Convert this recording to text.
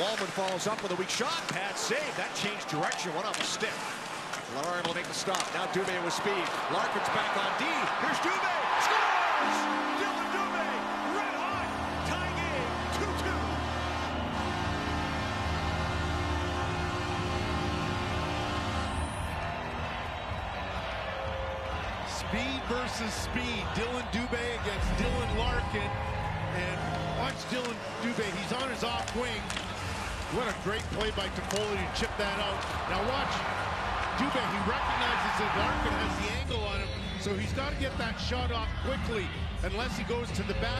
Walman follows up with a weak shot. Pad save. That changed direction. One off a stick. Able to make the stop. Now Dubé with speed. Larkin's back on D. Here's Dubé. Scores! Dillon Dubé. Red hot. Tie game. 2-2. Speed versus speed. Dillon Dubé against Dylan Larkin. And watch Dillon Dubé. He's on his wing. What a great play by Toffoli to chip that out. Now watch Dubé. He recognizes that Larkin has the angle on him. So he's got to get that shot off quickly unless he goes to the back.